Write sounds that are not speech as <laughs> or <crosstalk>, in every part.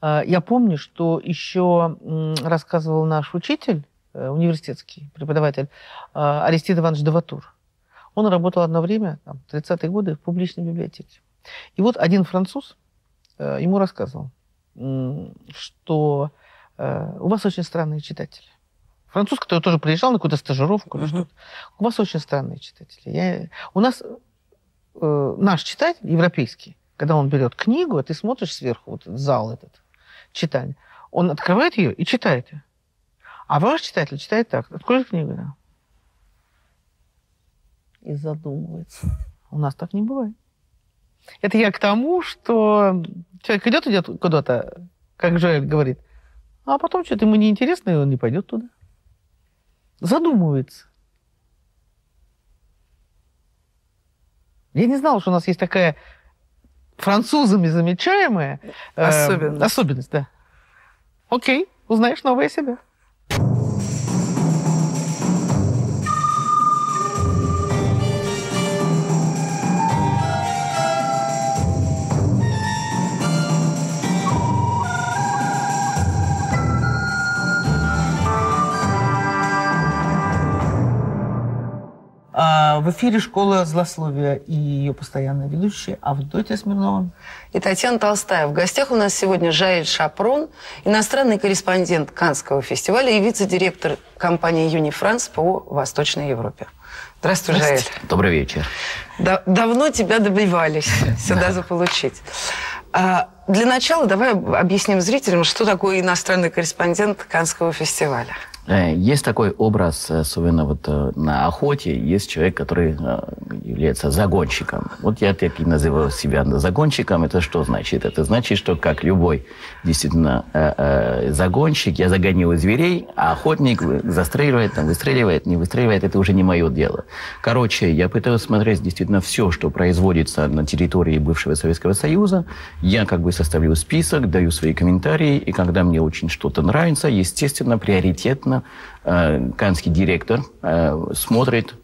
А, я помню, что еще рассказывал наш учитель, э, университетский преподаватель, а, Аристид Иванович Даватур. Он работал одно время, там, 30-е годы, в публичной библиотеке. И вот один француз э, ему рассказывал, что э, у вас очень странные читатели. Француз, который тоже приезжал на какую-то стажировку или uh-huh. что-то. У вас очень странные читатели. Я... У нас э, наш читатель, европейский, когда он берет книгу, а ты смотришь сверху, вот зал этот, читание, он открывает ее и читает ее. А ваш читатель читает так. Откроет книгу, да. И задумывается. У нас так не бывает. Это я к тому, что человек идет, идет куда-то, как Жоэль говорит, а потом что-то ему неинтересно, и он не пойдет туда. Задумывается. Я не знала, что у нас есть такая французами замечаемая э, особенность. Э, особенность, да. Окей, узнаешь новое себя. В эфире «Школа злословия» и ее постоянная ведущая Авдотья Смирнова. И Татьяна Толстая. В гостях у нас сегодня Жаэль Шапрон, иностранный корреспондент Канского фестиваля и вице-директор компании «Юнифранс» по Восточной Европе. Здравствуй, Жаэль. Добрый вечер. Да, давно тебя добивались <laughs> сюда заполучить. А, для начала давай объясним зрителям, что такое иностранный корреспондент Канского фестиваля. Э, есть такой образ, особенно вот э, на охоте, есть человек, который э, является загонщиком. Вот я так и называю себя загонщиком. Это что значит? Это значит, что как любой действительно загонщик, я загоняю зверей, а охотник застреливает, там, выстреливает, не выстреливает, это уже не мое дело. Короче, я пытаюсь смотреть действительно все, что производится на территории бывшего Советского Союза. Я как бы составлю список, даю свои комментарии, и когда мне очень что-то нравится, естественно, приоритетно э, канский директор э, смотрит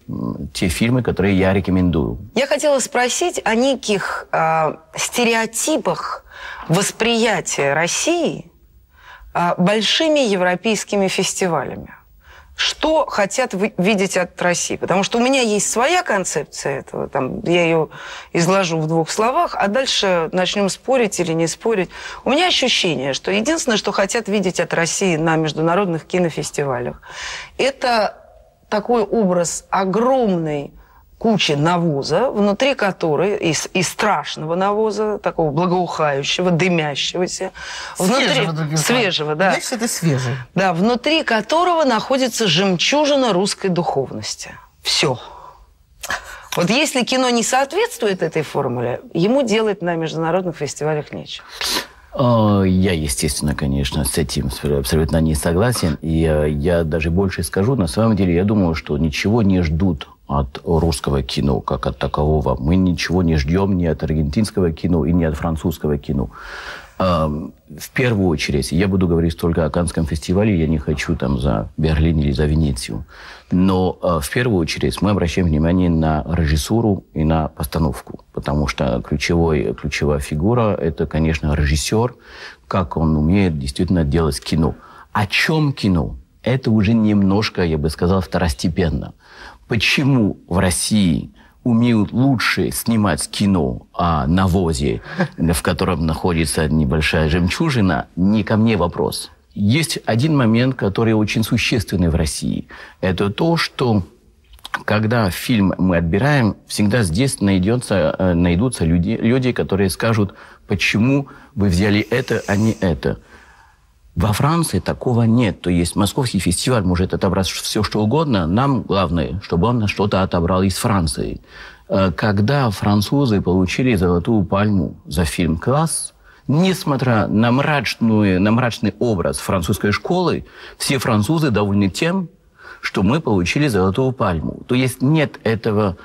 те фильмы, которые я рекомендую. Я хотела спросить о неких э, стереотипах восприятия России э, большими европейскими фестивалями что хотят видеть от России. Потому что у меня есть своя концепция этого, там, я ее изложу в двух словах, а дальше начнем спорить или не спорить. У меня ощущение, что единственное, что хотят видеть от России на международных кинофестивалях, это такой образ огромной кучи навоза, внутри которой, из, из страшного навоза, такого благоухающего, дымящегося. Свежего, внутри, свежего, да. Значит, это свежий. Да, внутри которого находится жемчужина русской духовности. Все. Вот если кино не соответствует этой формуле, ему делать на международных фестивалях нечего. Я, естественно, конечно, с этим абсолютно не согласен. И э, я даже больше скажу, на самом деле, я думаю, что ничего не ждут от русского кино как от такового. Мы ничего не ждем ни от аргентинского кино и ни от французского кино. В первую очередь, я буду говорить только о Канском фестивале, я не хочу там за Берлин или за Венецию. Но э, в первую очередь мы обращаем внимание на режиссуру и на постановку, потому что ключевой, ключевая фигура – это, конечно, режиссер, как он умеет действительно делать кино. О чем кино? Это уже немножко, я бы сказал, второстепенно почему в России умеют лучше снимать кино о навозе, в котором находится небольшая жемчужина, не ко мне вопрос. Есть один момент, который очень существенный в России. Это то, что когда фильм мы отбираем, всегда здесь найдется, э, найдутся люди, люди, которые скажут, почему вы взяли это, а не это. Во Франции такого нет. То есть московский фестиваль может отобрать все, что угодно. Нам главное, чтобы он что-то отобрал из Франции. Э, когда французы получили золотую пальму за фильм «Класс», несмотря на, мрачную, на мрачный образ французской школы, все французы довольны тем, что мы получили золотую пальму. То есть нет этого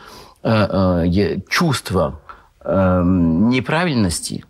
э, э, чувства э, неправильности,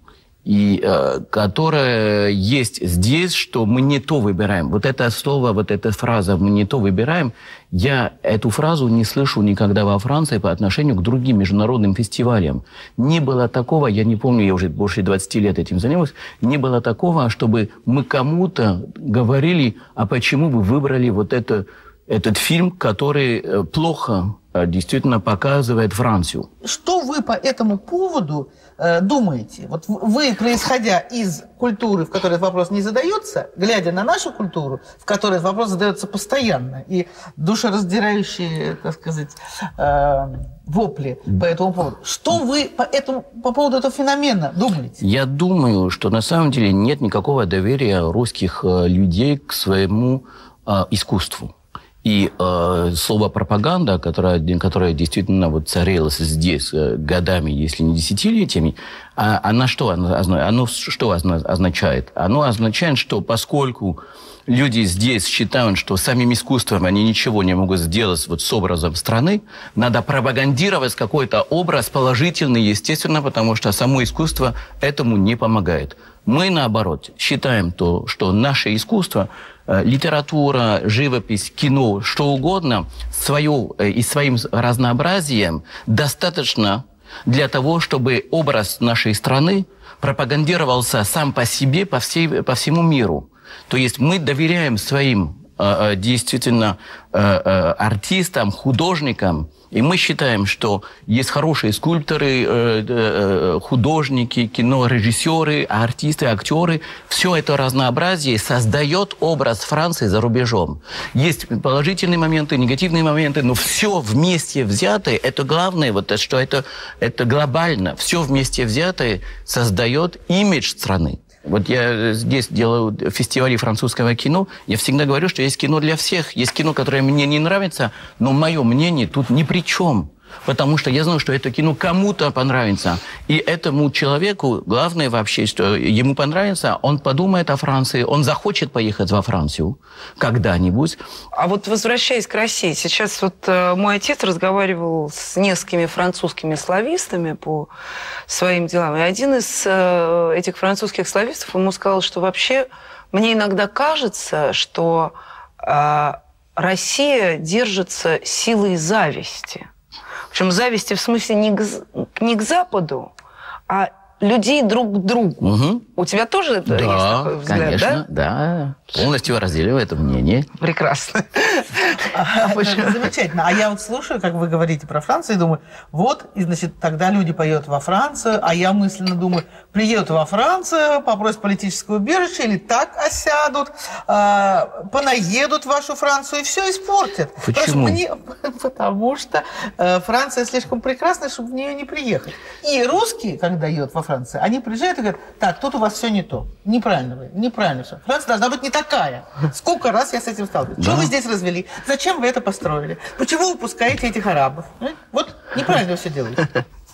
и э, которая есть здесь, что мы не то выбираем. Вот это слово, вот эта фраза «мы не то выбираем», я эту фразу не слышу никогда во Франции по отношению к другим международным фестивалям. Не было такого, я не помню, я уже больше 20 лет этим занимаюсь, не было такого, чтобы мы кому-то говорили, а почему вы выбрали вот это, этот фильм, который э, плохо э, действительно показывает Францию. Что вы по этому поводу Э, думаете? Вот вы, происходя из культуры, в которой этот вопрос не задается, глядя на нашу культуру, в которой этот вопрос задается постоянно, и душераздирающие, так сказать, э, вопли по этому поводу. Что вы по, этому, по поводу этого феномена думаете? Я думаю, что на самом деле нет никакого доверия русских э, людей к своему искусству. И э, слово пропаганда, которое, которое действительно вот царилось здесь э, годами, если не десятилетиями, а, она что, оно, оно что означает? Оно означает, что поскольку люди здесь считают, что самим искусством они ничего не могут сделать вот с образом страны, надо пропагандировать какой-то образ положительный, естественно, потому что само искусство этому не помогает. Мы, наоборот, считаем то, что наше искусство литература, живопись, кино, что угодно, свое, э, и своим разнообразием достаточно для того, чтобы образ нашей страны пропагандировался сам по себе, по, всей, по всему миру. То есть мы доверяем своим э, действительно артистам, художникам, и мы считаем, что есть хорошие скульпторы, э, э, художники, кинорежиссеры, артисты, актеры. Все это разнообразие создает образ Франции за рубежом. Есть положительные моменты, негативные моменты, но все вместе взятое, это главное, вот, что это, это глобально. Все вместе взятое создает имидж страны. Вот я здесь делаю фестивали французского кино. Я всегда говорю, что есть кино для всех. Есть кино, которое мне не нравится, но мое мнение тут ни при чем. Потому что я знаю, что это кино кому-то понравится. И этому человеку главное вообще, что ему понравится, он подумает о Франции, он захочет поехать во Францию когда-нибудь. А вот возвращаясь к России, сейчас вот э, мой отец разговаривал с несколькими французскими славистами по своим делам. И один из э, этих французских славистов ему сказал, что вообще мне иногда кажется, что э, Россия держится силой зависти. Причем зависти в смысле не к, не к Западу, а людей друг к другу. Угу. У тебя тоже да, есть такой взгляд, конечно, да? Да, полностью разделяю это мнение. Прекрасно. Замечательно. А я вот слушаю, как вы говорите про Францию, и думаю, вот, и, значит, тогда люди поедут во Францию, а я мысленно думаю, приедут во Францию, попросят политическое убежище, или так осядут, а, понаедут в вашу Францию и все испортят. Почему? <laughs> Потому что э, Франция слишком прекрасная, чтобы в нее не приехать. И русские, когда едут во Францию, они приезжают и говорят, так, тут у вас все не то. Неправильно вы, неправильно все. Франция должна быть не такая. Сколько раз я с этим сталкиваюсь. Да. Что вы здесь развели? Зачем вы это построили? Почему вы пускаете этих арабов? Вот неправильно вы все делаете.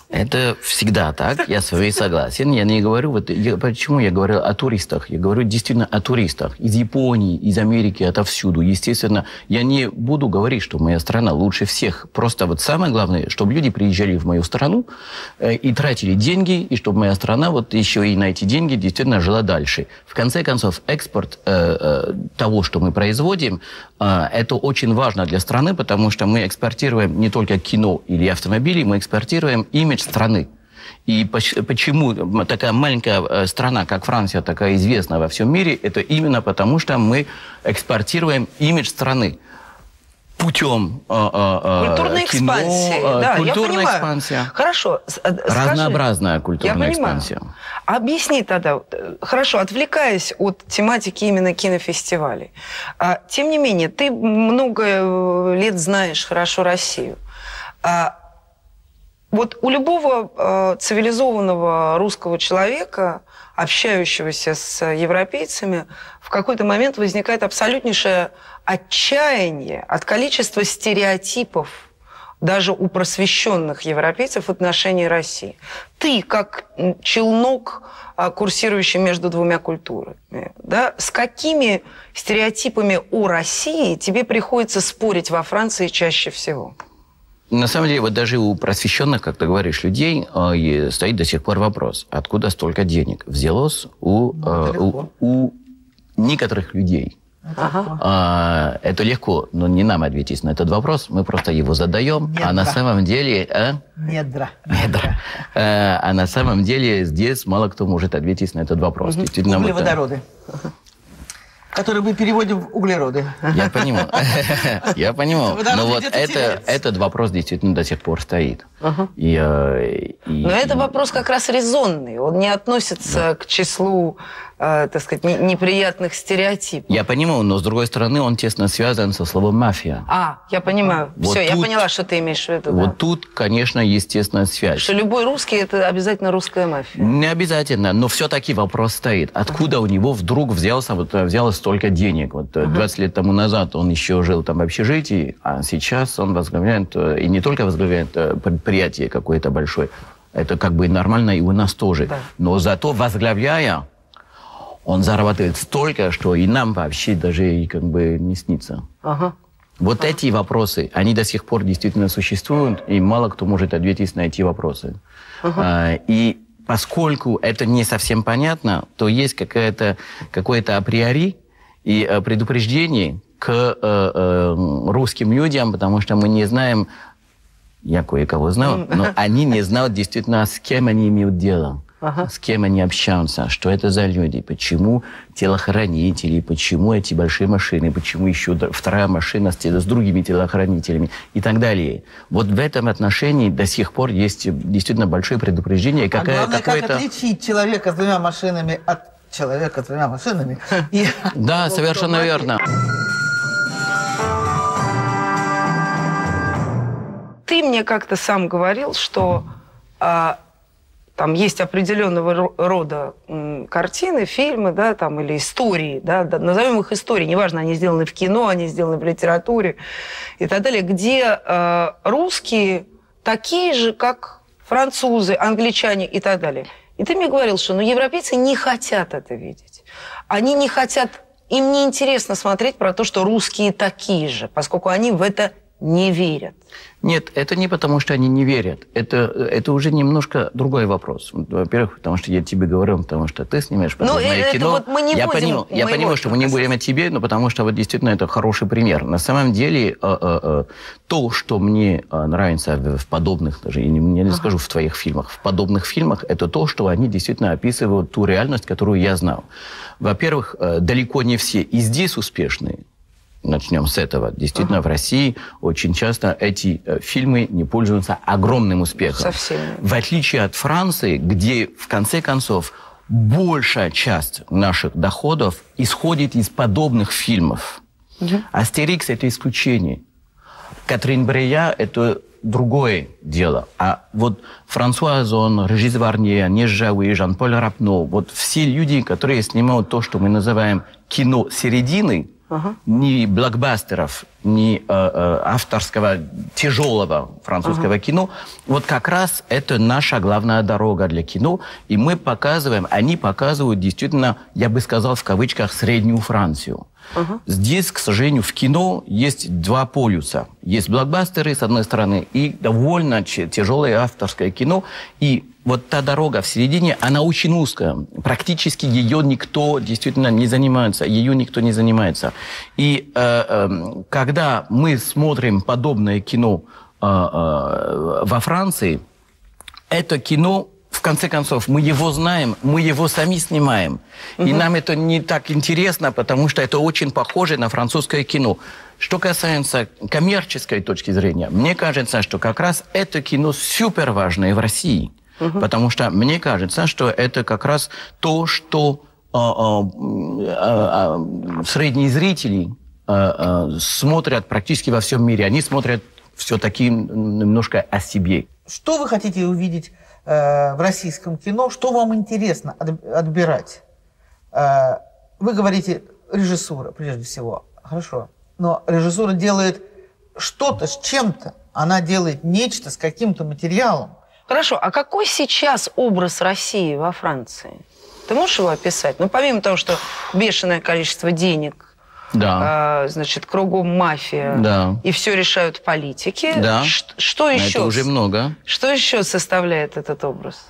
Это всегда так, я с вами согласен. Я не говорю, вот я, почему я говорю о туристах? Я говорю действительно о туристах из Японии, из Америки, отовсюду. Естественно, я не буду говорить, что моя страна лучше всех. Просто вот самое главное, чтобы люди приезжали в мою страну э, и тратили деньги, и чтобы моя страна вот еще и на эти деньги действительно жила дальше. В конце концов, экспорт э, э, того, что мы производим, э, это очень важно для страны, потому что мы экспортируем не только кино или автомобили, мы экспортируем именно имидж страны. И почему такая маленькая э, страна, как Франция, такая известная во всем мире, это именно потому, что мы экспортируем имидж страны путем э, э, культурной кино, экспансии. Да, культурная я понимаю. экспансия. Хорошо. Скажи, Разнообразная культурная я экспансия. Объясни тогда, хорошо, отвлекаясь от тематики именно кинофестивалей. А, тем не менее, ты много лет знаешь хорошо Россию. А, вот у любого э, цивилизованного русского человека, общающегося с европейцами, в какой-то момент возникает абсолютнейшее отчаяние от количества стереотипов даже у просвещенных европейцев в отношении России. Ты, как челнок, э, курсирующий между двумя культурами, да, с какими стереотипами о России тебе приходится спорить во Франции чаще всего? На самом деле, вот даже у просвещенных, как ты говоришь, людей э, стоит до сих пор вопрос, откуда столько денег взялось у, э, у, у некоторых людей. Ага. А, это легко, но не нам ответить на этот вопрос. Мы просто его задаем. Недра. А на самом деле... А? Недра. Недра. А, а на самом деле здесь мало кто может ответить на этот вопрос. Угу. Углеводороды. Вот, которые мы переводим в углероды. Я понимаю. <laughs> Я понимаю. Но вот это, этот вопрос действительно до сих пор стоит. И, э, и, Но это вопрос как раз резонный. Он не относится к числу э, так сказать, неприятных стереотипов. Я понимаю, но с другой стороны он тесно связан со словом мафия. А, я понимаю. Вот Все, тут, я поняла, что ты имеешь в виду. Вот да. тут, конечно, естественная связь. Что любой русский это обязательно русская мафия. Не обязательно, но все-таки вопрос стоит. Откуда у него вдруг взялся, вот, взялось столько денег? Вот 20 лет тому назад он еще жил там в общежитии, а сейчас он возглавляет, э, и не только возглавляет э, предприятие какое-то большое, это как бы нормально и у нас тоже. Да. Но зато возглавляя он зарабатывает столько, что и нам вообще даже и как бы не снится. Ага. Вот ага. эти вопросы, они до сих пор действительно существуют, и мало кто может ответить на эти вопросы. Ага. А, и поскольку это не совсем понятно, то есть какое-то какое априори и э, предупреждение к э, э, русским людям, потому что мы не знаем, я кое-кого знаю, но <laughs> они не знают действительно, с кем они имеют дело ага. с кем они общаются, что это за люди, почему телохранители, почему эти большие машины, почему еще вторая машина с, с другими телохранителями и так далее. Вот в этом отношении до сих пор есть действительно большое предупреждение. Какая, а главное, как отличить человека с двумя машинами от человека с двумя машинами? <laughs> Да, совершенно верно. Ты мне как-то сам говорил, что а, там есть определенного рода картины, фильмы, да, там, или истории, да, назовем их истории, неважно, они сделаны в кино, они сделаны в литературе и так далее, где э, русские такие же, как французы, англичане и так далее. И ты мне говорил, что ну, европейцы не хотят это видеть. Они не хотят, им не интересно смотреть про то, что русские такие же, поскольку они в это не верят. Нет, это не потому, что они не верят. Это, это уже немножко другой вопрос. Во-первых, потому что я тебе говорю, потому что ты снимаешь ну, подобное ну, кино. Вот мы не я будем понимаю, я понимаю, что мы не будем о тебе, но потому что вот действительно это хороший пример. На самом деле, э, э, э, то, что мне нравится в подобных, даже я не, я не скажу в твоих фильмах, в подобных фильмах, это то, что они действительно описывают ту реальность, которую я знал. Во-первых, далеко не все и здесь успешные, начнем с этого. Действительно, ага. в России очень часто эти э, фильмы не пользуются огромным успехом. Совсем. В отличие от Франции, где, в конце концов, большая часть наших доходов исходит из подобных фильмов. Угу. Астерикс – это исключение. Катрин Брея – это другое дело. А вот Франсуа Озон, Режис Варнье, Нежжавы, Жан-Поль Рапно, вот все люди, которые снимают то, что мы называем кино середины – Ага. Ни блокбастеров, ни э, э, авторского тяжелого французского ага. кино. Вот как раз это наша главная дорога для кино. И мы показываем, они показывают действительно, я бы сказал в кавычках, среднюю Францию. Ага. Здесь, к сожалению, в кино есть два полюса. Есть блокбастеры, с одной стороны, и довольно тяжелое авторское кино. И вот та дорога в середине, она очень узкая. Практически ее никто действительно не занимается, ее никто не занимается. И э, э, когда мы смотрим подобное кино э, э, во Франции, это кино в конце концов, мы его знаем, мы его сами снимаем. Угу. И нам это не так интересно, потому что это очень похоже на французское кино. Что касается коммерческой точки зрения, мне кажется, что как раз это кино супер важное в России. Угу. Потому что мне кажется, что это как раз то, что а, а, а, средние зрители а, а, смотрят практически во всем мире. Они смотрят все-таки немножко о себе. Что вы хотите увидеть э, в российском кино? Что вам интересно от, отбирать? Э, вы говорите режиссура, прежде всего. Хорошо. Но режиссура делает что-то с чем-то. Она делает нечто с каким-то материалом. Хорошо, а какой сейчас образ России во Франции? Ты можешь его описать? Ну, помимо того, что бешеное количество денег, Да. А, значит, кругом мафия. Да. И все решают политики. Да. Ш- что еще? Это уже много. Что еще составляет этот образ?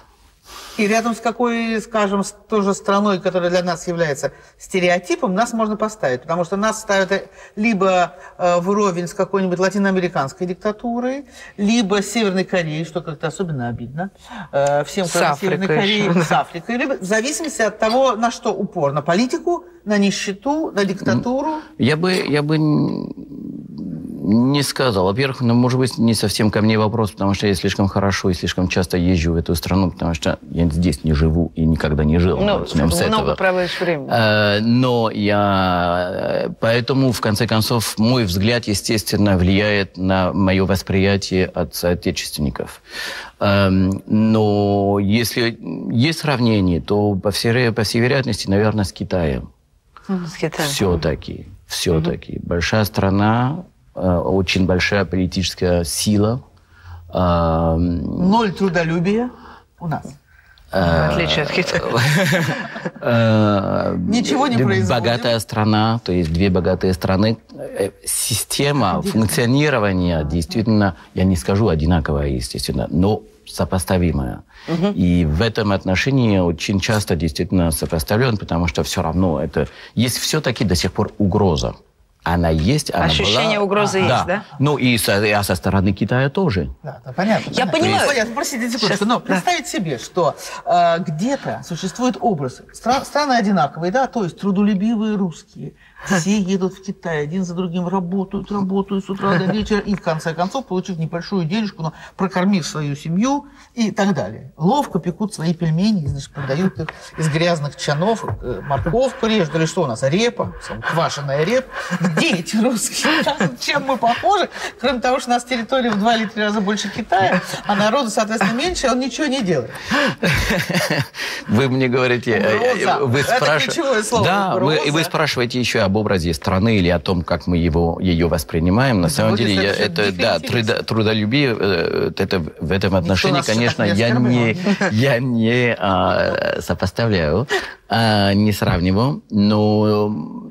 И рядом с какой, скажем, с- тоже страной, которая для нас является стереотипом, нас можно поставить. Потому что нас ставят э, либо э, вровень с какой-нибудь латиноамериканской диктатурой, либо Северной Кореей, что как-то особенно обидно. Э, всем, Африкой Северной Кореи, с Африкой. Либо в зависимости от того, на что упор. На политику, на нищету, на диктатуру. Я бы, я бы не сказал. Во-первых, ну, может быть, не совсем ко мне вопрос, потому что я слишком хорошо и слишком часто езжу в эту страну, потому что я здесь не живу и никогда не жил. Ну, начнем с много этого. проводишь времени. Э, Но я... э, Поэтому, в конце концов, мой взгляд, естественно, влияет на мое восприятие от соотечественников. Эм, Но если есть сравнение, то, по всей, по всей вероятности, наверное, с Китаем. С Китаем. Все-таки, все-таки. Большая страна, очень большая политическая сила. эм, Ноль трудолюбия у нас. В отличие от Китая. <laughs> Э, Ничего не производим. Богатая страна, то есть две богатые страны. Э, Система функционирования действительно, я не скажу одинаковая, естественно, но сопоставимая. И в этом отношении очень часто действительно сопоставлен, потому что все равно это есть все-таки до сих пор угроза. Она есть, она Ощущение была. угрозы есть, да? Ну и со, а со стороны Китая тоже. Да, да, понятно. Я понятно. понимаю. Понятно. Простите секундочку, Сейчас, но да. представить себе, что э, где-то существует образ. Стра- страны одинаковые, да, то есть трудолюбивые русские. Все едут в Китай, один за другим работают, работают с утра до вечера, и в конце концов, получив небольшую денежку, но прокормив свою семью и так далее. Ловко пекут свои пельмени, значит, продают их из грязных чанов, э, морковку режут, или что у нас, репа, квашеная репа. Где эти русские? Чем мы похожи? Кроме того, что у нас территория в два или три раза больше Китая, а народу, соответственно, меньше, он ничего не делает. Вы мне говорите, э, Угроза. вы Это спрашиваете, ключевое слово, да, вы, и вы угроза. спрашиваете еще об образе страны или о том, как мы его ее воспринимаем. На Это самом деле, я- это да, трудо- трудолюбие, э, это в этом отношении, еще конечно, не я не <laughs> я не а, сопоставляю, а, не сравниваю, но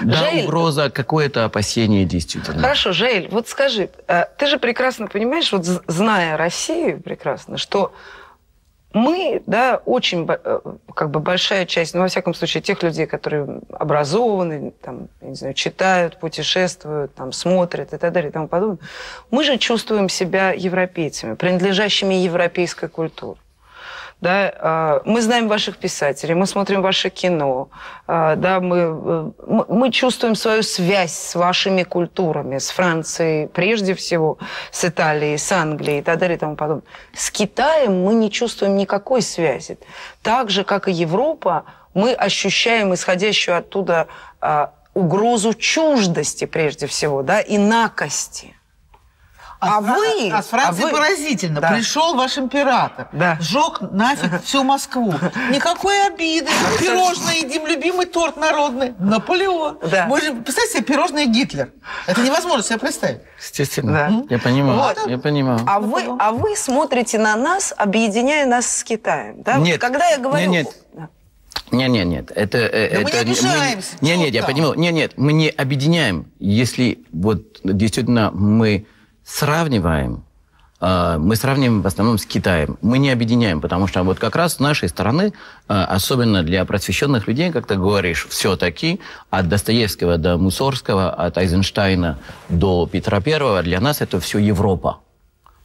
да, Жаль. угроза, какое-то опасение действительно. Хорошо, Жаэль, вот скажи, э, ты же прекрасно понимаешь, вот зная Россию прекрасно, что мы, да, очень э, как бы большая часть, ну, во всяком случае, тех людей, которые образованы, там, я не знаю, читают, путешествуют, там, смотрят и так далее и тому подобное, мы же чувствуем себя европейцами, принадлежащими европейской культуре. Да, а, мы знаем ваших писателей, мы смотрим ваше кино, а, да, мы, э, мы, чувствуем свою связь с вашими культурами, с Францией прежде всего, с Италией, с Англией и так далее и тому подобное. С Китаем мы не чувствуем никакой связи. Так же, как и Европа, мы ощущаем исходящую оттуда а, угрозу чуждости прежде всего, да, инакости. А Фра- вы- А с Франции а вы- поразительно. Да. Пришел ваш император, Да. сжег нафиг <laughs> всю Москву. Никакой обиды. Пирожное едим, любимый торт народный. Наполеон. Да. Можно представить себе пирожное Гитлер. Это невозможно себе представить. Естественно. Да. Я понимаю. Вот. Я понимаю. А вы, а вы смотрите на нас, объединяя нас с Китаем. Да? Нет. Когда я говорю... Нет, нет. Да. Нет, нет, нет. Это, э, Да мы это не обижаемся. Нет, Чего нет, я понимаю. Нет, нет, мы не объединяем. Если вот действительно мы сравниваем, э, мы сравниваем в основном с Китаем. Мы не объединяем, потому что вот как раз с нашей стороны, э, особенно для просвещенных людей, как ты говоришь, все-таки от Достоевского до Мусорского, от Айзенштейна до Петра Первого, для нас это все Европа.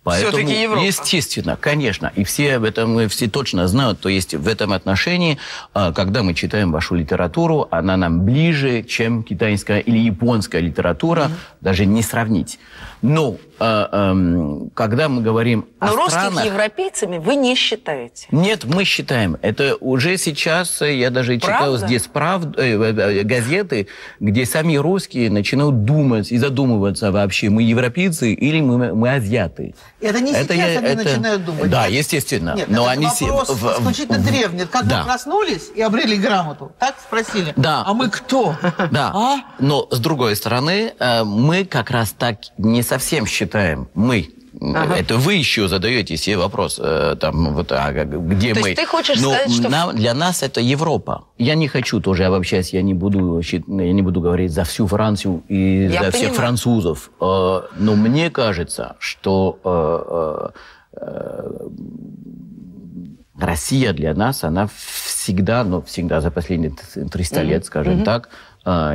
Поэтому, Европа. естественно, конечно, и все об этом все точно знают. То есть в этом отношении, а, когда мы читаем вашу литературу, она нам ближе, чем китайская или японская литература, даже не сравнить. Но а, эм, когда мы говорим Но о русских странах, европейцами вы не считаете. нет, мы считаем. Это уже сейчас, э, я даже читал Правда? здесь прав, э, э, газеты, где сами русские начинают думать и задумываться вообще, мы европейцы или мы, мы азиаты. Это не Это сейчас я- они это- начинают думать. Да, Нет. естественно. Нет, но это они вопрос в- исключительно в- древний. Как Да. мы проснулись и обрели грамоту, так спросили. Да. А мы кто? Да, А? но с другой стороны, э, мы как раз так не совсем считаем, мы, Ага. Это вы еще задаете себе вопрос, э, там, вот, а, где То мы. Есть ты хочешь Но сказать, что... нам, для нас это Европа. Я не хочу тоже обобщать, я не буду, я не буду говорить за всю Францию и Я за понимаю. всех французов. Э, Но мне кажется, что э, Россия для нас, она всегда, ну, всегда за последние 300 лет, скажем так,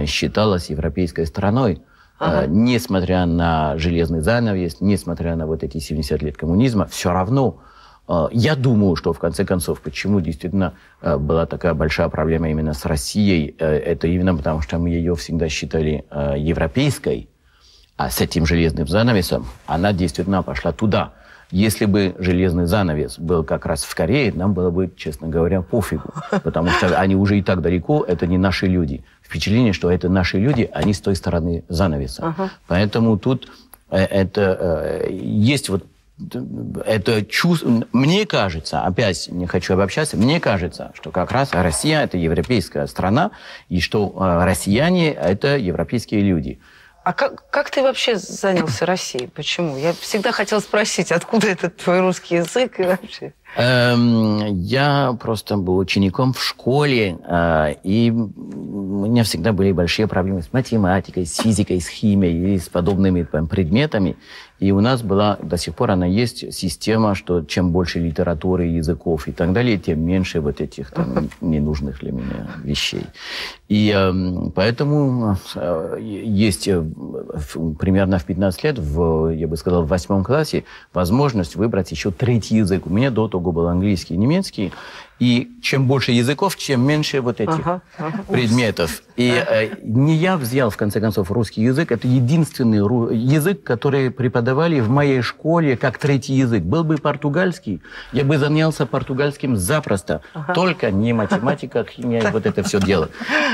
считалась европейской страной. Ага. Несмотря на железный занавес, несмотря на вот эти 70 лет коммунизма, все равно я думаю, что в конце концов, почему действительно была такая большая проблема именно с Россией, это именно потому, что мы ее всегда считали европейской, а с этим железным занавесом она действительно пошла туда. Если бы железный занавес был как раз в Корее, нам было бы, честно говоря, пофигу. Потому что они уже и так далеко, это не наши люди. Впечатление, что это наши люди, они с той стороны занавеса. Ага. Поэтому тут это есть вот это чувство... Мне кажется, опять не хочу обобщаться, мне кажется, что как раз Россия – это европейская страна, и что россияне – это европейские люди. А как, как ты вообще занялся Россией? Почему? Я всегда хотела спросить, откуда этот твой русский язык и вообще? Эм, я просто был учеником в школе, э, и у меня всегда были большие проблемы с математикой, с физикой, с химией и с подобными там, предметами. И у нас была, до сих пор она есть, система, что чем больше литературы, языков и так далее, тем меньше вот этих там, <laughs> ненужных для меня вещей. И э, поэтому э, есть э, примерно в 15 лет, в, я бы сказал, в восьмом классе, возможность выбрать еще третий язык. У меня до того был английский и немецкий. И чем больше языков, чем меньше вот этих ага, ага. предметов. И э, не я взял, в конце концов, русский язык. Это единственный язык, который преподавали в моей школе как третий язык. Был бы португальский, я бы занялся португальским запросто. Ага. Только не математика, химия, вот это все дело.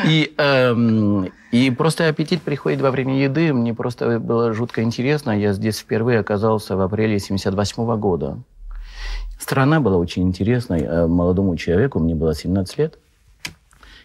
И, эм, и просто аппетит приходит во время еды. Мне просто было жутко интересно. Я здесь впервые оказался в апреле 78 года. Страна была очень интересной. Молодому человеку, мне было 17 лет,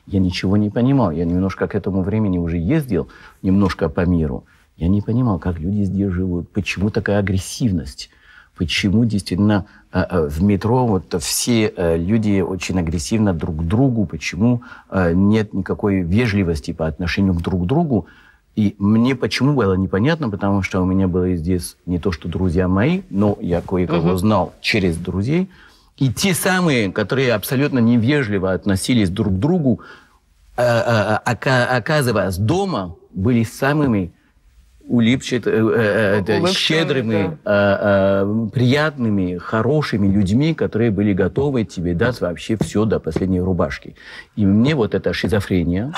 я ничего не понимал. Я немножко к этому времени уже ездил, немножко по миру. Я не понимал, как люди здесь живут, почему такая агрессивность, почему действительно в метро вот все люди очень агрессивно друг к другу, почему нет никакой вежливости по отношению к друг другу. И мне почему было непонятно, потому что у меня были здесь не то что друзья мои, но я кое-кого uh-huh. знал через друзей. И те самые, которые абсолютно невежливо относились друг к другу, оказываясь дома, были самыми улыбчат, щедрыми, да. приятными, хорошими людьми, которые были готовы тебе дать вообще все до последней рубашки. И мне вот эта шизофрения,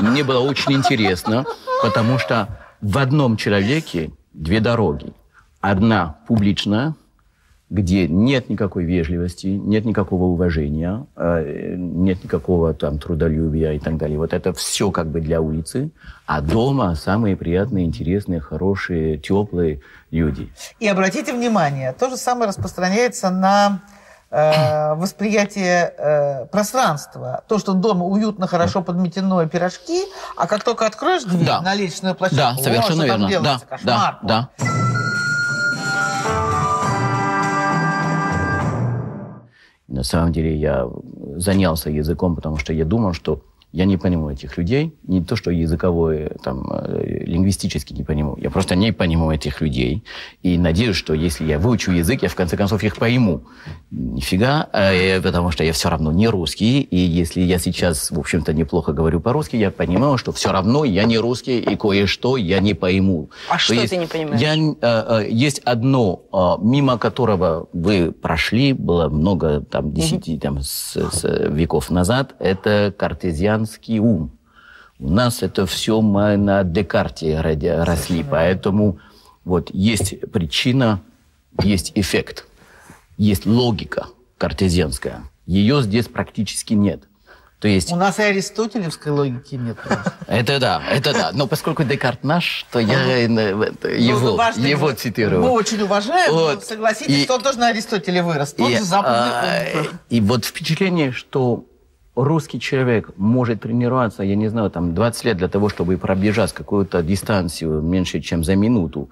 мне было очень интересно, потому что в одном человеке две дороги. Одна публичная, где нет никакой вежливости, нет никакого уважения, нет никакого там трудолюбия и так далее. Вот это все как бы для улицы. А дома самые приятные, интересные, хорошие, теплые люди. И обратите внимание, то же самое распространяется на э, восприятие э, пространства. То, что дома уютно, хорошо подметено пирожки, а как только откроешь дверь да. на лестничную площадку, да, совершенно о, верно. Делается, да, кошмар. да, да. На самом деле я занялся языком, потому что я думал, что я не понимаю этих людей. Не то, что языковое, там, лингвистически не понимаю. Я просто не понимаю этих людей. И надеюсь, что если я выучу язык, я в конце концов их пойму. Нифига, потому что я все равно не русский. И если я сейчас, в общем-то, неплохо говорю по-русски, я понимаю, что все равно я не русский, и кое-что я не пойму. А что есть, ты не понимаешь? Я, есть одно, мимо которого вы прошли, было много, там, десяти mm-hmm. там, с, с веков назад, это картезиан ум. У нас это все мы на Декарте росли, поэтому вот есть причина, есть эффект, есть логика картезианская. Ее здесь практически нет. То есть... У нас и аристотелевской логики нет. <laughs> Это да, это да. Но поскольку Декарт наш, то я его, ну, его цитирую. Мы очень уважаем, вот. согласитесь, и, что он тоже на Аристотеле вырос. Тот и, же западный И вот впечатление, что русский человек может тренироваться, я не знаю, там 20 лет для того, чтобы пробежать какую-то дистанцию меньше, чем за минуту.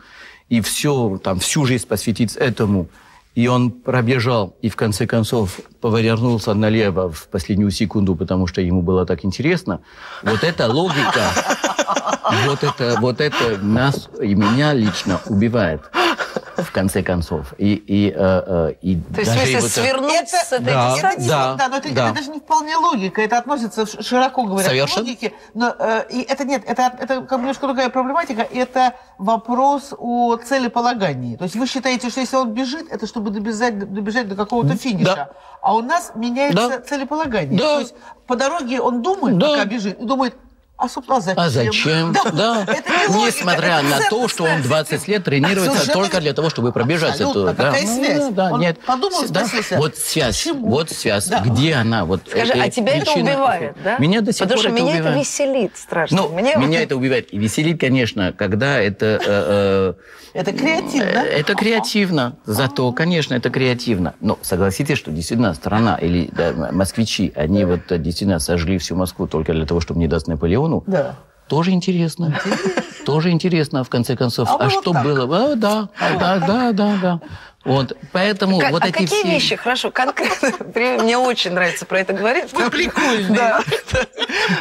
и все, там, всю жизнь посвятить этому, и он пробежал, и в конце концов повернулся налево в последнюю секунду, потому что ему было так интересно. Вот эта логика, вот это, вот это нас и меня лично убивает в конце концов. И, и, э, э, и То есть, если вот свернуть это, с этой да, это, да, да, но это, да. это даже не вполне логика, это относится, широко говоря, Совершенно. к логике. Но, э, и это нет, это, это как бы немножко другая проблематика, это вопрос о целеполагании. То есть вы считаете, что если он бежит, это чтобы добежать, добежать до какого-то финиша. Да. А у нас меняется да. целеполагание. Да. То есть по дороге он думает, да. пока бежит, и думает, а, собственно, зачем? А зачем? <laughs> Да. да. Несмотря на то, что он 20 лет тренируется Совершенно... только для того, чтобы пробежать эту... Какая да. связь? Ну, да, он нет. подумал, да? Вот связь. Почему? Вот связь. Да. Где она? Вот Скажи, а тебя это убивает, да? Меня до сих Потому пор что меня это веселит страшно. Ну, меня, меня это убивает. И веселит, конечно, когда это... Э, э, это креативно? Это креативно. Зато, конечно, это креативно. Но согласитесь, что действительно страна или да, москвичи, они вот действительно сожгли всю Москву только для того, чтобы не дать Наполеону. Да. Тоже интересно. Тоже интересно, в конце концов. А, а что так. было? А, да, да, да, да, да. Вот, поэтому а, вот а эти какие все... вещи, хорошо, конкретно, <laughs> мне очень нравится про это говорить. Вы прикольные. Да.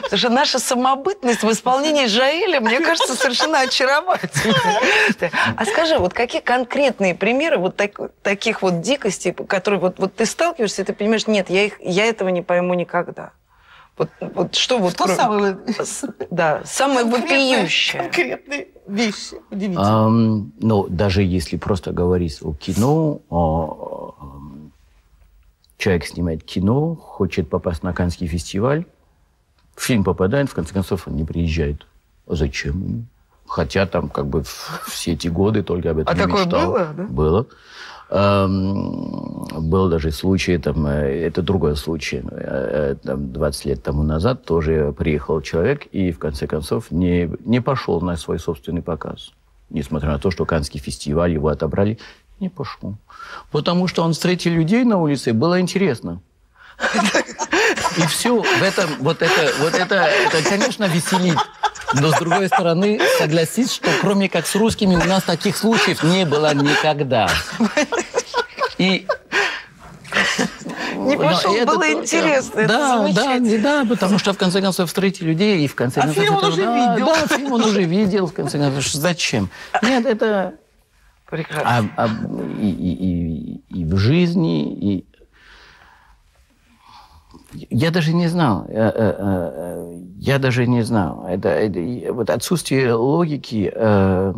Потому что наша самобытность в исполнении Жаэля, мне кажется, совершенно очаровательная. А скажи, вот какие конкретные примеры вот так, таких вот дикостей, которые вот, вот ты сталкиваешься, и ты понимаешь, нет, я, их, я этого не пойму никогда. Вот, вот что вот... Что кроме... самое... Да, самое вопиющее. Конкретные вещи. Удивительно. Um, ну, даже если просто говорить о кино, о, человек снимает кино, хочет попасть на Каннский фестиваль, фильм попадает, в конце концов он не приезжает. А зачем? Хотя там как бы все эти годы только об этом а такое мечтал. было, да? Было. Был даже случай, там, э, это другой случай, э, э, там, 20 лет тому назад тоже приехал человек и, в конце концов, не, не пошел на свой собственный показ. Несмотря на то, что Каннский фестиваль его отобрали, не пошел. Потому что он встретил людей на улице, было интересно. И все, в этом, вот это, вот это, это, конечно, веселит. Но, с другой стороны, согласись, что кроме как с русскими у нас таких случаев не было никогда. И не пошел, это, было интересно. Да, да, да, потому что в конце концов встретили людей, и в конце а концов... фильм он это, уже да, видел. Да, фильм он уже видел, в конце концов. Зачем? Нет, это... Прекрасно. А, а, и, и, и, и в жизни, и я даже не знал. Я, э, э, я даже не знал. Это, это вот отсутствие логики э,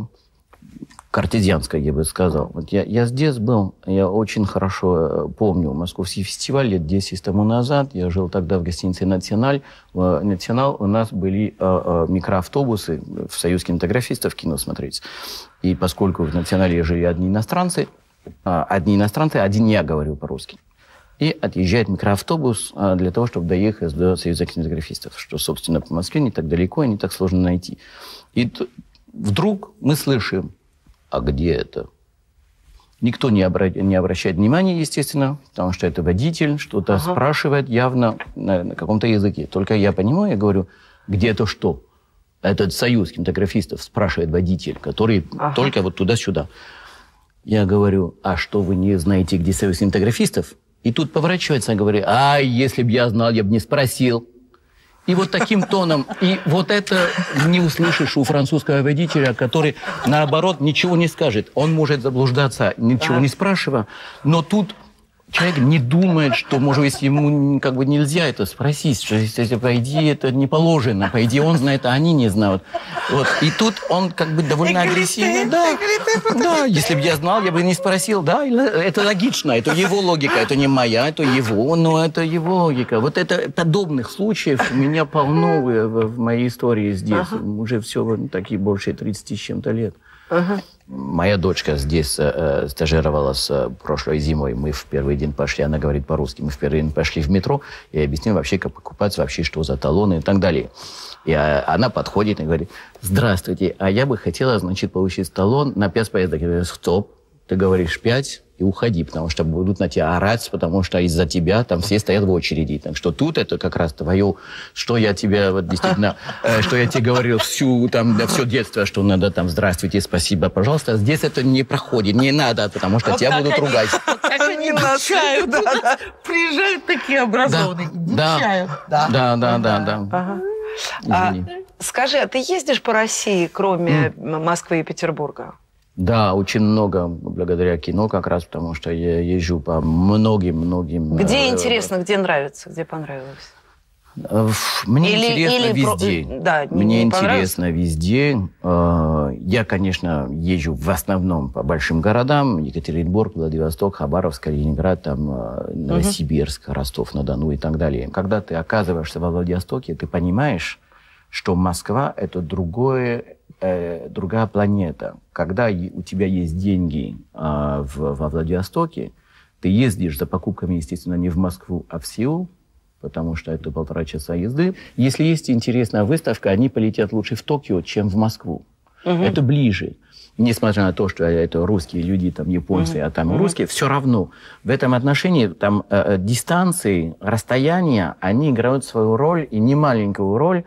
картезианской, я бы сказал. Вот я, я здесь был, я очень хорошо помню Московский фестиваль лет 10 тому назад. Я жил тогда в гостинице «Националь». В «Национал» у нас были микроавтобусы в Союз кинематографистов кино смотреть. И поскольку в «Национале» жили одни иностранцы, одни иностранцы, один я говорю по-русски и отъезжает микроавтобус а, для того, чтобы доехать до Союза кинематографистов, что, собственно, по Москве не так далеко и не так сложно найти. И вдруг мы слышим, а где это? Никто не, обра... не обращает внимания, естественно, потому что это водитель, что-то ага. спрашивает явно на, на каком-то языке. Только я понимаю, я говорю, где это что? Этот союз кинематографистов спрашивает водитель, который ага. только вот туда-сюда. Я говорю, а что вы не знаете, где союз кинематографистов? И тут поворачивается и говорит, а если бы я знал, я бы не спросил. И вот таким тоном, и вот это не услышишь у французского водителя, который, наоборот, ничего не скажет. Он может заблуждаться, ничего не спрашивая, но тут человек не думает, что, может, если ему как бы нельзя это спросить, что если, по идее, это не положено, по идее, он знает, а они не знают. Вот. И тут он как бы довольно агрессивный. Да, да, если бы я знал, я бы не спросил. Да, это логично, это его логика, это не моя, это его, но это его логика. Вот это подобных случаев у меня полно в, в моей истории здесь. Ага. Уже все такие больше 30 с чем-то лет. Ага. Моя дочка здесь э, стажировалась э, прошлой зимой. Мы в первый день пошли, она говорит по-русски, мы в первый день пошли в метро и объяснил вообще, как покупаться, вообще, что за талоны и так далее. И э, она подходит и говорит, здравствуйте, а я бы хотела, значит, получить талон на 5 поездок. Я говорю, стоп, ты говоришь пять, и уходи, потому что будут на тебя орать, потому что из-за тебя там все стоят в очереди. Так что тут это как раз твое, что я тебе вот действительно, э, что я тебе говорил всю там, да, все детство, что надо там здравствуйте, спасибо, пожалуйста. Здесь это не проходит, не надо, потому что тебя будут ругать. Они дичают, приезжают такие образованные. Да, да, да, да. Ага. А, скажи, а ты ездишь по России, кроме Москвы и Петербурга? Да, очень много благодаря кино как раз, потому что я езжу по многим-многим... Где э, интересно, где нравится, где понравилось? Э, мне или, интересно или везде. Про... Да, Мне интересно везде. Э, я, конечно, езжу в основном по большим городам. Екатеринбург, Владивосток, Хабаровск, Калининград, там, Новосибирск, Ростов-на-Дону и так далее. Когда ты оказываешься во Владивостоке, ты понимаешь, что Москва – это другое э, другая планета. Когда у тебя есть деньги э, в, во Владивостоке, ты ездишь за покупками, естественно, не в Москву, а в Сеул, потому что это полтора часа езды. Если есть интересная выставка, они полетят лучше в Токио, чем в Москву. Угу. Это ближе. Несмотря на то, что это русские люди, там японцы, угу. а там угу. русские, все равно в этом отношении там э, э, дистанции, расстояния, они играют свою роль и немаленькую роль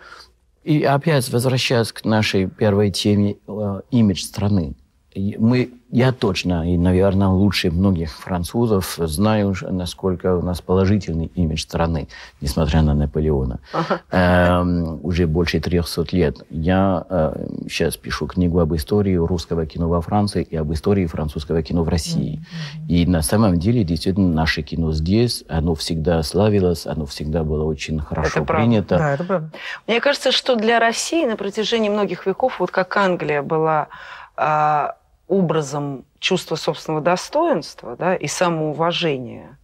и опять возвращаясь к нашей первой теме, э, имидж страны. Мы я точно, и, наверное, лучше многих французов знаю, насколько у нас положительный имидж страны, несмотря на Наполеона. Ага. Эм, уже больше 300 лет. Я э, сейчас пишу книгу об истории русского кино во Франции и об истории французского кино в России. Mm-hmm. И на самом деле, действительно, наше кино здесь, оно всегда славилось, оно всегда было очень хорошо это принято. Да, это правда. Мне кажется, что для России на протяжении многих веков, вот как Англия была а, образом чувства собственного достоинства да, и самоуважения,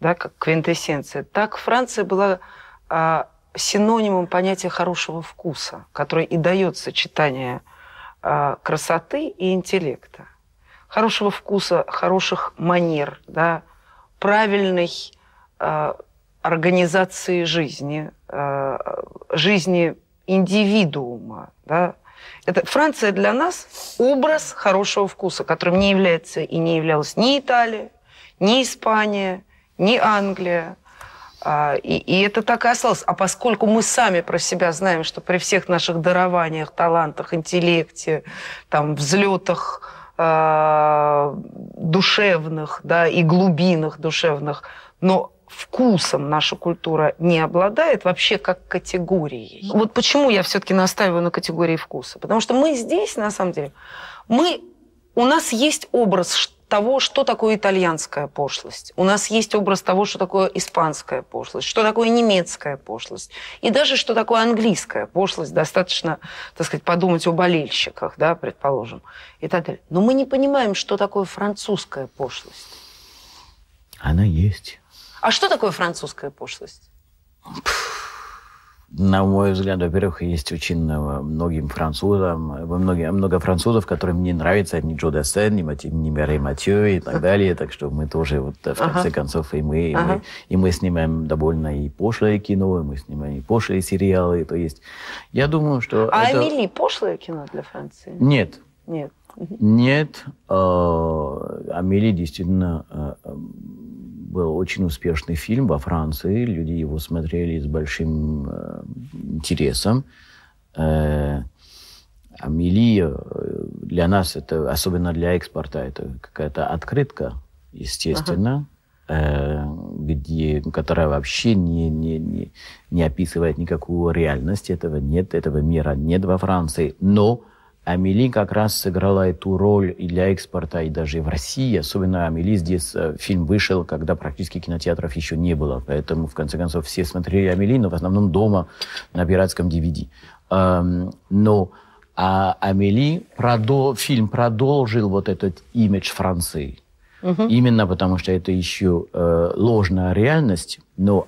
да, как квинтэссенция, так Франция была а, синонимом понятия хорошего вкуса, который и дает сочетание а, красоты и интеллекта. Хорошего вкуса, хороших манер, да, правильной а, организации жизни, а, жизни индивидуума, да, это Франция для нас образ хорошего вкуса, которым не является и не являлась ни Италия, ни Испания, ни Англия. А, и, и это так и осталось. А поскольку мы сами про себя знаем, что при всех наших дарованиях, талантах, интеллекте, там, взлетах э, душевных да, и глубинах душевных, но вкусом наша культура не обладает вообще как категорией. Вот почему я все-таки настаиваю на категории вкуса. Потому что мы здесь, на самом деле, мы, у нас есть образ того, что такое итальянская пошлость. У нас есть образ того, что такое испанская пошлость, что такое немецкая пошлость. И даже что такое английская пошлость. Достаточно, так сказать, подумать о болельщиках, да, предположим, и так далее. Но мы не понимаем, что такое французская пошлость. Она есть. А что такое французская пошлость? На мой взгляд, во-первых, есть очень многим французам, много, много французов, которым не нравятся ни Джо Десен, ни, Мати, ни Мэри Матьё и так далее. Так что мы тоже, вот, в конце ага. концов, и мы, ага. и, мы, и мы снимаем довольно и пошлое кино, и мы снимаем и пошлые сериалы. То есть я думаю, что... А это... Амели пошлое кино для Франции? Нет. Нет. Нет. Э, Амели действительно э, был очень успешный фильм во Франции. Люди его смотрели с большим э, интересом. Э, Амели э, для нас это, особенно для экспорта, это какая-то открытка, естественно, ага. э, где, которая вообще не, не, не, не описывает никакую реальность. Этого нет, этого мира нет во Франции. Но Амели как раз сыграла эту роль и для экспорта, и даже в России. Особенно Амели здесь э, фильм вышел, когда практически кинотеатров еще не было. Поэтому, в конце концов, все смотрели Амели, но в основном дома на пиратском DVD. Эм, но а Амели, продол, фильм продолжил вот этот имидж Франции. Угу. Именно потому, что это еще э, ложная реальность, но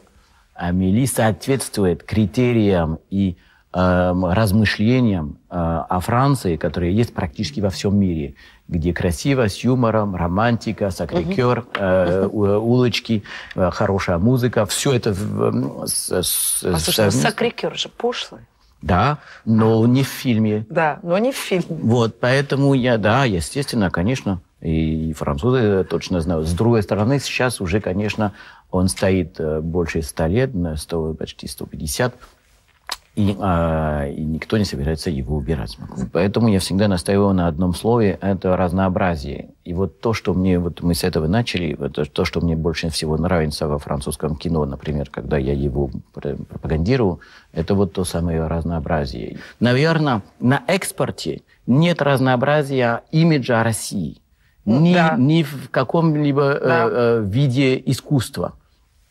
Амели соответствует критериям и размышлениям э, о Франции, которые есть практически во всем мире, где красиво, с юмором, романтика, сакрикер, угу. э, улочки, э, хорошая музыка, все это... В, с, с, а слушай, с... сакрикер же пошлый. Да, но не в фильме. Да, но не в фильме. Вот, поэтому я, да, естественно, конечно, И французы точно знают. С другой стороны, сейчас уже, конечно, он стоит больше 100 лет, на 100, почти 150 и, а, и никто не собирается его убирать. Поэтому я всегда настаиваю на одном слове – это разнообразие. И вот то, что мне, вот мы с этого начали, вот то, что мне больше всего нравится во французском кино, например, когда я его пропагандирую, это вот то самое разнообразие. Наверное, на экспорте нет разнообразия имиджа России. Ни, да. ни в каком-либо да. э, э, виде искусства.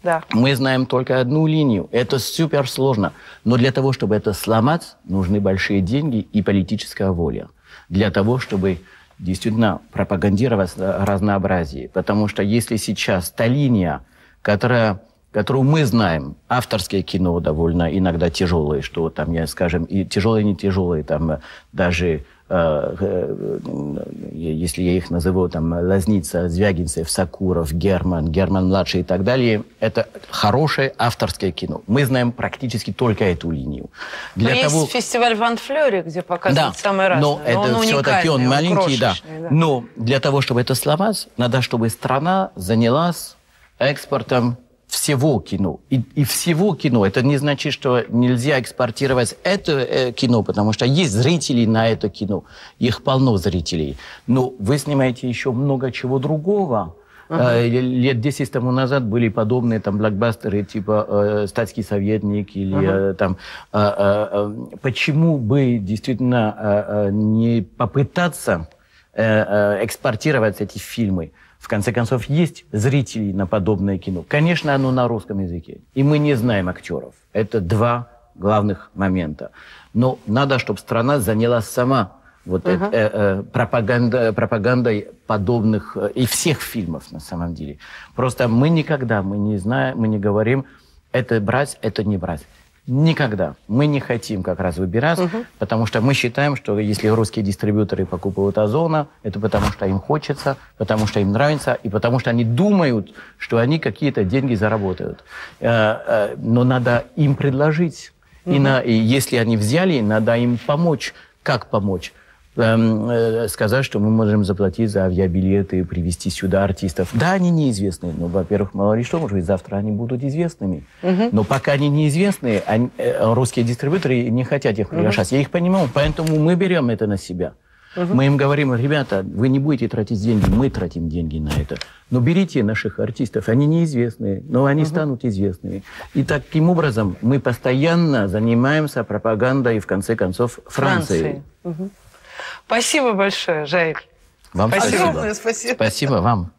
Да. Мы знаем только одну линию. Это супер сложно. Но для того, чтобы это сломать, нужны большие деньги и политическая воля. Для того, чтобы действительно пропагандировать разнообразие. Потому что если сейчас та линия, которая которую мы знаем, авторское кино довольно иногда тяжелое, что там, я скажем, и тяжелое, не тяжелое, там даже Э, э, если я их назову, там, Лазница, Звягинцев, Сакуров, Герман, Герман-младший и так далее, это хорошее авторское кино. Мы знаем практически только эту линию. Для но того... есть фестиваль Ван Флёре, где показывают да, самое разное. Но, но это все-таки он маленький, да. да. Но для того, чтобы это сломать, надо, чтобы страна занялась экспортом всего кино. И, и всего кино. Это не значит, что нельзя экспортировать это э, кино, потому что есть зрители на это кино. Их полно зрителей. Но вы снимаете еще много чего другого. Uh-huh. Лет 10 тому назад были подобные там блокбастеры типа э, «Статский советник» или uh-huh. э, там... Э, э, почему бы действительно э, не попытаться э, экспортировать эти фильмы? В конце концов, есть зрители на подобное кино. Конечно, оно на русском языке. И мы не знаем актеров. Это два главных момента. Но надо, чтобы страна занялась сама вот uh-huh. э, э, пропаганда, пропагандой подобных э, и всех фильмов на самом деле. Просто мы никогда, мы не знаем, мы не говорим, это брать, это не брать. Никогда. Мы не хотим как раз выбирать, угу. потому что мы считаем, что если русские дистрибьюторы покупают Озона, это потому что им хочется, потому что им нравится, и потому что они думают, что они какие-то деньги заработают. Э, э, но надо им предложить. Угу. И, на, и если они взяли, надо им помочь. Как помочь? Эм, э, сказать, что мы можем заплатить за авиабилеты, привести сюда артистов. Да, они неизвестные. но, во-первых, мало ли что, может быть, завтра они будут известными. Угу. Но пока они неизвестные, они, э, русские дистрибьюторы не хотят их приглашать. Угу. Я их понимаю, поэтому мы берем это на себя. Угу. Мы им говорим, ребята, вы не будете тратить деньги, мы тратим деньги на это. Но берите наших артистов, они неизвестные, но они угу. станут известными. И таким образом мы постоянно занимаемся пропагандой, в конце концов, Франции. Франции. Угу. Спасибо большое, Жаир. Вам спасибо. Огромное спасибо. Спасибо вам.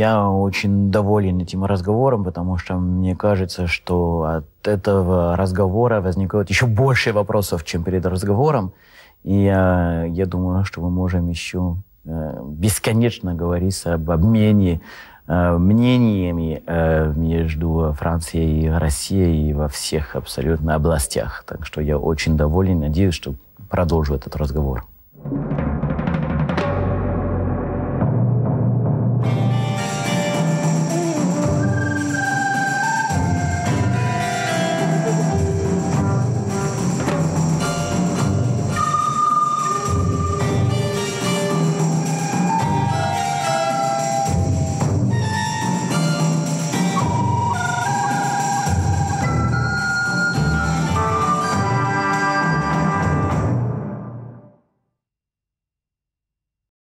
Я очень доволен этим разговором, потому что мне кажется, что от этого разговора возникает еще больше вопросов, чем перед разговором. И э, я думаю, что мы можем еще э, бесконечно говорить об обмене мнениями э, между Францией и Россией во всех абсолютно областях. Так что я очень доволен, надеюсь, что продолжу этот разговор.